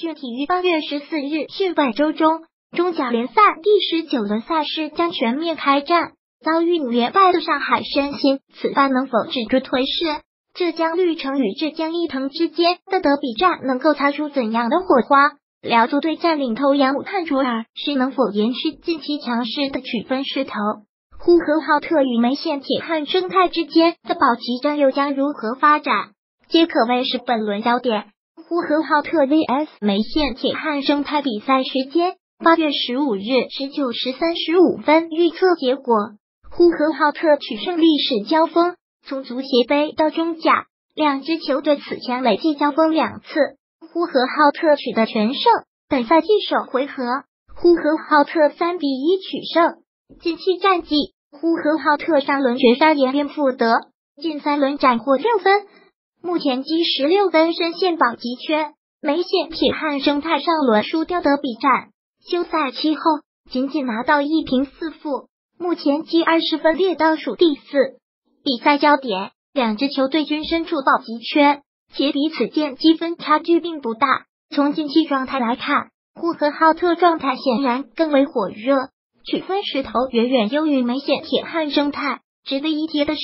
讯体育八月十四日讯外周中，中甲联赛第十九轮赛事将全面开战。遭遇连败的上海申鑫，此番能否止住颓势？浙江绿城与浙江伊藤之间的德比战能够擦出怎样的火花？辽足队占领头羊武汉卓尔，是能否延续近期强势的取分势头？呼和浩特与梅县铁汉生态之间的保级战又将如何发展？皆可谓是本轮焦点。呼和浩特 vs 梅县铁汉生态比赛时间：八月十五日十九时三十五分。预测结果。呼和浩特取胜历史交锋，从足协杯到中甲，两支球队此前累计交锋两次，呼和浩特取得全胜。本赛季首回合，呼和浩特三比一取胜。近期战绩，呼和浩特上轮绝杀延边富德，近三轮斩获六分，目前积十六分，深陷保级圈。梅县铁汉生态上轮输掉德比战，休赛期后仅仅拿到一平四负。目前积二十分，列倒数第四。比赛焦点，两支球队均身处保级圈，且彼此间积分差距并不大。从近期状态来看，呼和浩特状态显然更为火热，取分势头远远优于梅县铁汉生态。值得一提的是，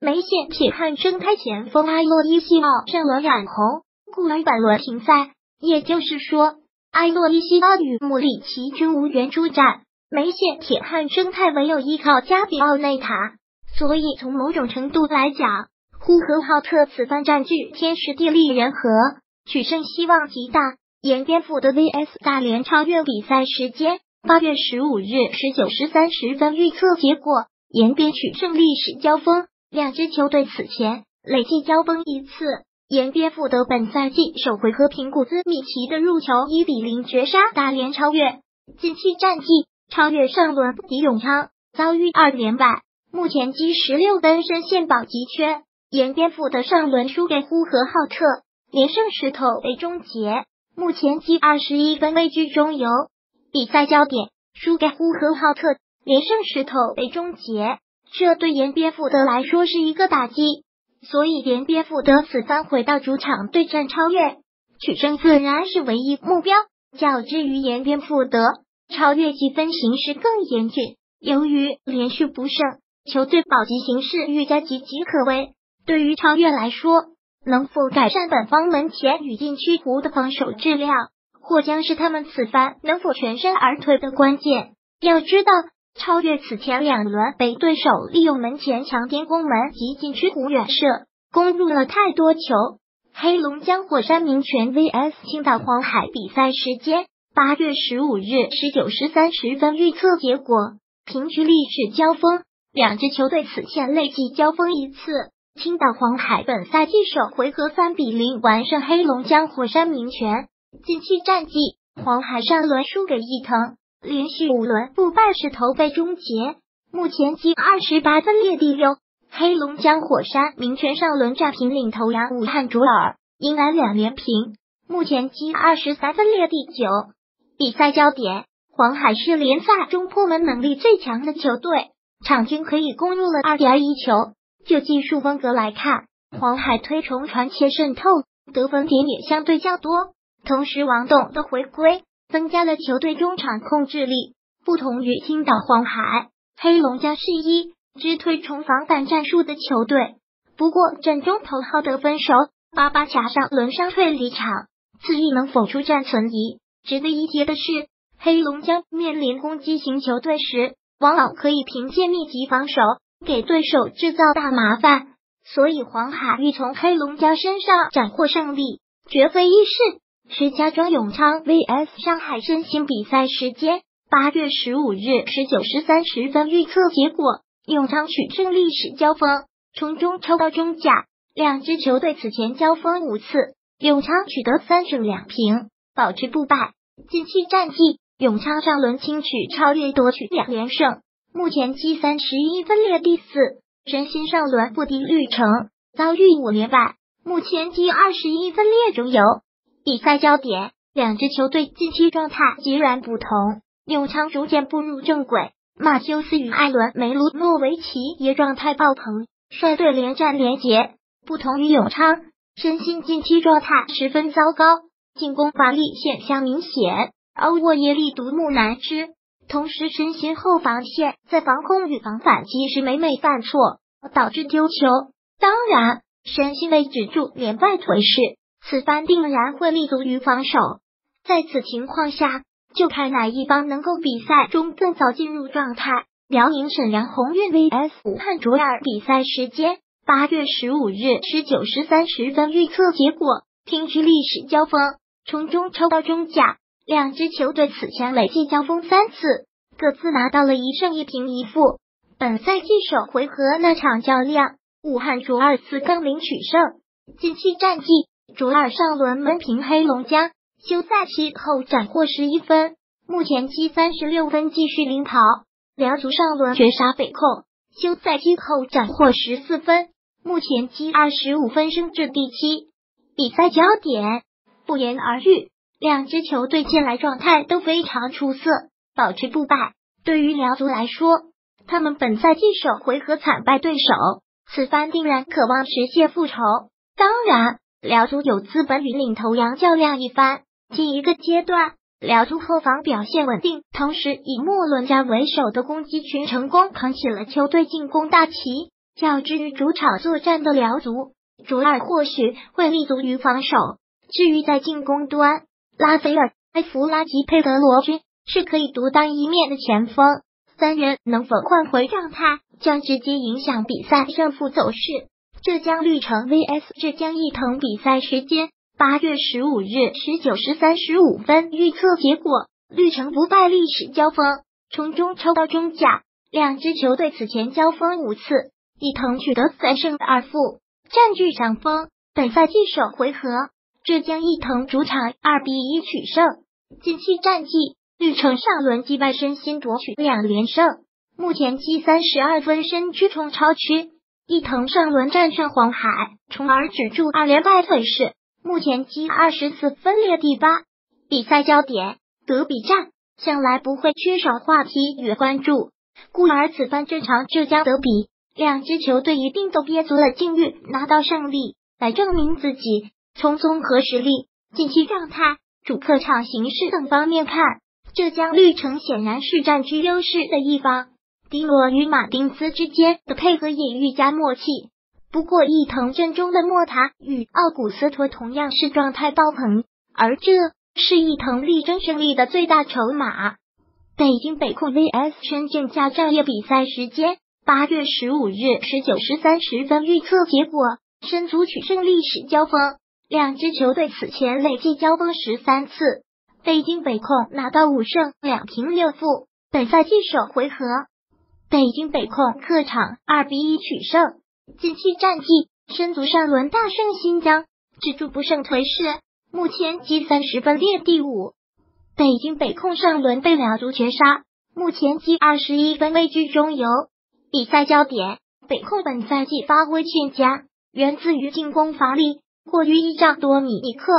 梅县铁汉生态前锋埃洛伊西奥上轮染红，故而本轮停赛。也就是说，埃洛伊西奥与穆里奇均无缘出战。梅县铁汉生态唯有依靠加比奥内塔，所以从某种程度来讲，呼和浩特此番占据天时地利人和，取胜希望极大。延边府的 VS 大连超越比赛时间：八月十五日十九时三十分。预测结果：延边取胜历史交锋，两支球队此前累计交锋一次。延边富德本赛季首回合凭古兹米奇的入球一比零绝杀大连超越，近期战绩。超越上轮不敌永昌，遭遇二连败，目前积十六分，深陷保级圈。延边富德上轮输给呼和浩特，连胜势头被终结，目前积二十一分，位居中游。比赛焦点：输给呼和浩特，连胜势头被终结，这对延边府的来说是一个打击。所以延边府的此番回到主场对战超越，取胜自然是唯一目标。较之于延边富德。超越积分形势更严峻，由于连续不胜，球队保级形势愈加岌岌可危。对于超越来说，能否改善本方门前与禁区弧的防守质量，或将是他们此番能否全身而退的关键。要知道，超越此前两轮被对手利用门前强颠攻门及禁区弧远射，攻入了太多球。黑龙江火山名泉 vs 青岛黄海比赛时间。八月十五日十九时三十分，预测结果：平局历史交锋，两支球队此前累计交锋一次。青岛黄海本赛季首回合三比零完胜黑龙江火山名泉。近期战绩，黄海上轮输给伊藤，连续五轮不败势头被终结，目前积二十八分列第六。黑龙江火山名泉上轮战平领头羊武汉卓尔，迎来两连平，目前积二十三分列第九。比赛焦点：黄海是联赛中破门能力最强的球队，场均可以攻入了二点一球。就技术风格来看，黄海推崇传切渗透，得分点也相对较多。同时，王栋的回归增加了球队中场控制力。不同于青岛黄海，黑龙江是一支推崇防反战术的球队。不过，阵中头号得分手巴巴卡上轮伤退离场，次役能否出战存疑。值得一提的是，黑龙江面临攻击型球队时，往往可以凭借密集防守给对手制造大麻烦。所以，黄海欲从黑龙江身上斩获胜利，绝非易事。石家庄永昌 vs 上海申鑫比赛时间：八月十五日十九时三十分。预测结果：永昌取胜历史交锋，从中抽到中甲。两支球队此前交锋五次，永昌取得三胜两平，保持不败。近期战绩，永昌上轮轻取超越夺取两连胜，目前积三十一分列第四。申鑫上轮不敌绿城，遭遇五连败，目前积二十一分列中游。比赛焦点，两支球队近期状态截然不同。永昌逐渐步入正轨，马修斯与艾伦梅卢诺维奇也状态爆棚，率队连战连捷。不同于永昌，申鑫近期状态十分糟糕。进攻乏力现象明显，而沃耶力独木难支。同时，身心后防线在防空与防反击时每每犯错，导致丢球。当然，身心为止住连败颓势，此番定然会立足于防守。在此情况下，就看哪一方能够比赛中更早进入状态。辽宁沈阳宏运 vs 武汉卓尔比赛时间：八月十五日十九时三十分。预测结果：听取历史交锋，从中抽到中甲。两支球队此前累计交锋三次，各自拿到了一胜一平一负。本赛季首回合那场较量，武汉卓尔四杠零取胜。近期战绩，卓尔上轮闷平黑龙江，休赛期后斩获十一分，目前积三十六分，继续领跑。辽足上轮绝杀北控，休赛期后斩获十四分，目前积二十五分，升至第七。比赛焦点不言而喻。两支球队近来状态都非常出色，保持不败。对于辽足来说，他们本赛季首回合惨败对手，此番定然渴望实现复仇。当然，辽足有资本与领头羊较量一番。近一个阶段，辽足后防表现稳定，同时以莫伦加为首的攻击群成功扛起了球队进攻大旗。较之于主场作战的辽足，卓尔或许会立足于防守。至于在进攻端，拉斐尔、埃弗拉及佩德罗军是可以独当一面的前锋，三人能否换回状态，将直接影响比赛胜负走势。浙江绿城 vs 浙江毅腾比赛时间：八月十五日十九时三十五分。预测结果：绿城不败，历史交锋，从中抽到中甲。两支球队此前交锋五次，毅腾取得三胜二负，占据上风。本赛季首回合。浙江毅腾主场二比一取胜。近期战绩，绿城上轮击败申鑫夺取两连胜，目前积三十二分，身居冲超区。伊藤上轮战胜黄海，从而止住二连败颓势，目前积二十次分，列第八。比赛焦点德比战，向来不会缺少话题与关注，故而此番这场浙江德比，两支球队一定都憋足了劲欲拿到胜利，来证明自己。从综合实力、近期状态、主客场形势等方面看，浙江绿城显然是占据优势的一方。迪罗与马丁斯之间的配合也愈加默契。不过，伊藤阵中的莫塔与奥古斯托同样是状态爆棚，而这是伊藤力争胜利的最大筹码。北京北控 vs 深圳佳兆业比赛时间：八月十五日十九时三十分。预测结果：深足取胜，历史交锋。两支球队此前累计交锋十三次，北京北控拿到五胜两平六负。本赛季首回合，北京北控客场二比一取胜。近期战绩，深足上轮大胜新疆，止住不胜颓势，目前积三十分列第五。北京北控上轮被辽足绝杀，目前积二十一分位居中游。比赛焦点，北控本赛季发挥欠佳，源自于进攻乏力。过于依仗多米尼克，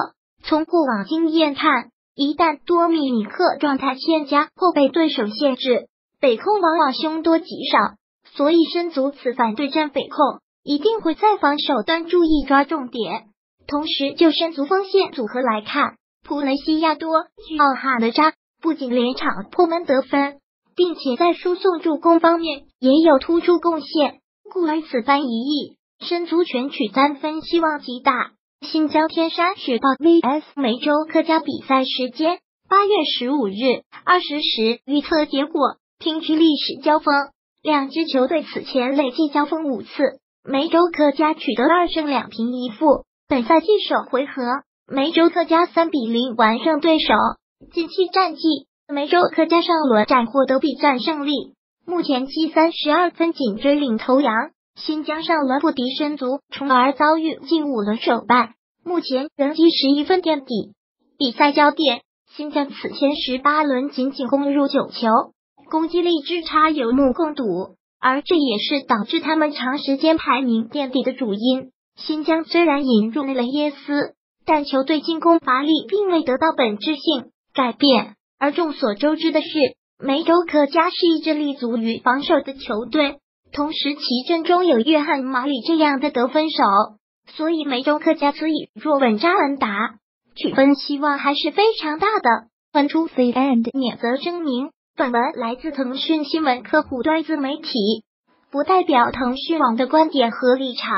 从过往经验看，一旦多米尼克状态欠佳或被对手限制，北控往往凶多吉少。所以申足此番对战北控，一定会在防守端注意抓重点。同时，就申足锋线组合来看，普雷西亚多奥哈德扎不仅连场破门得分，并且在输送助攻方面也有突出贡献，故而此番一役，申足全取三分希望极大。新疆天山雪豹 vs 梅州客家比赛时间：八月十五日二十时。预测结果：听取历史交锋，两支球队此前累计交锋五次，梅州客家取得二胜两平一负。本赛季首回合，梅州客家三比零完胜对手。近期战绩，梅州客家上轮斩获德比战胜利，目前积三十二分，紧追领头羊。新疆上轮不敌申足，从而遭遇近五轮首败，目前仍积十一分垫底。比赛焦点：新疆此前十八轮仅仅攻入九球，攻击力之差有目共睹，而这也是导致他们长时间排名垫底的主因。新疆虽然引入了雷耶斯，但球队进攻乏力，并未得到本质性改变。而众所周知的是，梅州客家是一支立足于防守的球队。同时，其阵中有约翰马里这样的得分手，所以梅州客家足以若稳扎稳打。取分希望还是非常大的。本出 C and 免责声明：本文来自腾讯新闻客户端自媒体，不代表腾讯网的观点和立场。